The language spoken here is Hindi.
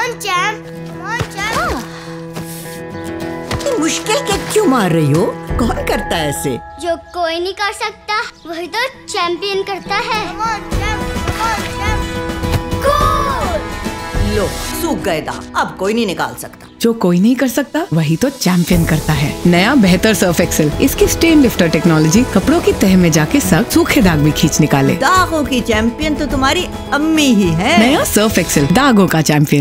on, champ. Come on, champ. Ah. इतनी मुश्किल के क्यों मार रही हो कौन करता है ऐसे जो कोई नहीं कर सकता वही तो चैंपियन करता है Come on, champ. Come on, champ. Cool. लो सूख गए दाग अब कोई नहीं निकाल सकता जो कोई नहीं कर सकता वही तो चैंपियन करता है नया बेहतर सर्फ एक्सेल इसकी स्टेन लिफ्टर टेक्नोलॉजी कपड़ों की तह में जाके सख सूखे दाग भी खींच निकाले दागों की चैंपियन तो तुम्हारी अम्मी ही है नया सर्फ एक्सेल दागों का चैंपियन